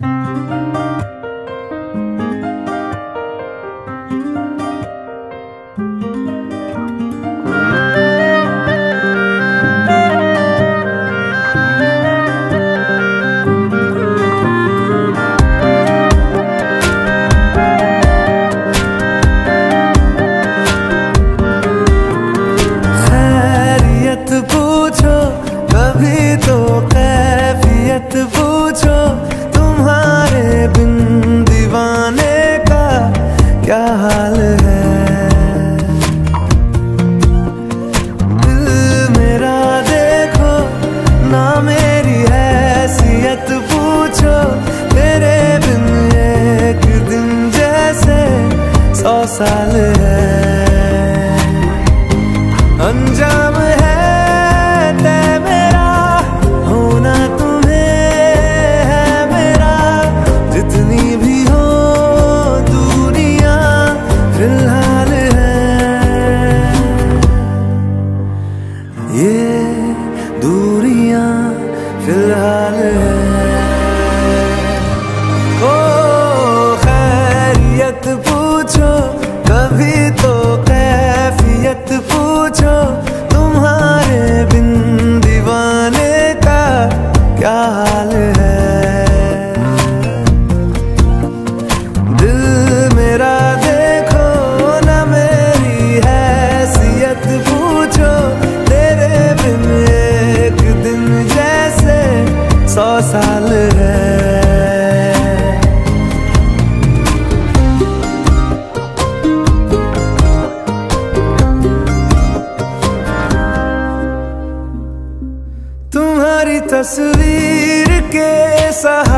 साल तस्वीर के सहारे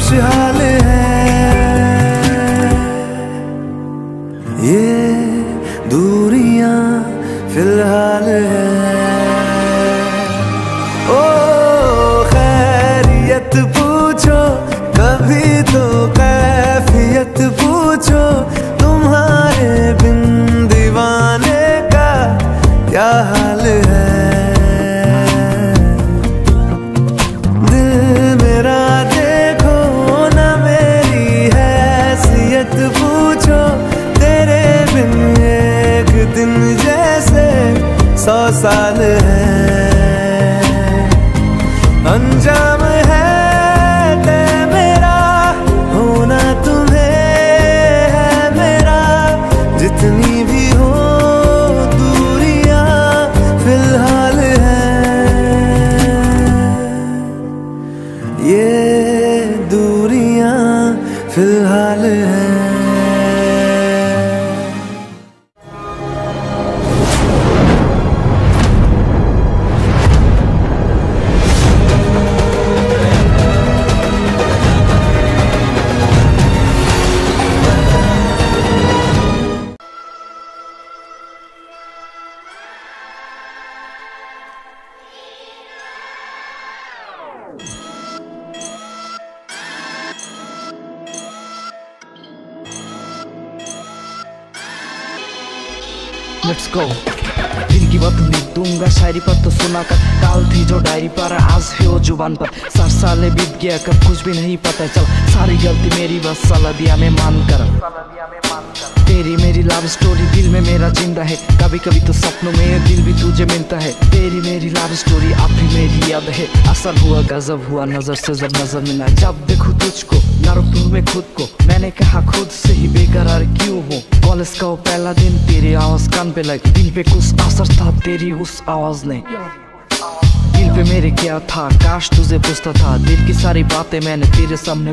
खुशहाल है। ये दूरियाँ फ़िलहाल जितनी भी हो दूरियाँ फ़िलहाल है। ये दूरियाँ फ़िलहाल है। लेट्स गो दिल की बात लिख दूँगा, शायरी पर तो सुना कर काल थी जो डायरी पर, आज है वो ज़ुबान पर। सर साले बीत गया, कब कुछ भी नहीं पता चल। सारी गलती मेरी बस सला दिया मैं मान कर साला दिया मैं मान कर तेरी मेरी लव स्टोरी दिल में मेरा ज़िंदा है। कभी कभी तो सपनों में दिल भी तुझे मिलता है। तेरी मेरी लव स्टोरी आप भी मेरी याद है। असर हुआ, गजब हुआ, नज़र से जब नज़र मिला। जब देखूँ तुझको न रोकूं मैं खुद को। मैंने कहा, खुद से ही बेकरार क्यों हूँ? कॉलेज का वो पहला दिन तेरी आवाज़ कान पे लगी। दिल पे कुछ असर था, तेरी उस आवाज़ ने। दिल पे मेरे क्या था, काश तुझे पूछता था। दिल की सारी बातें मैंने तेरे सामने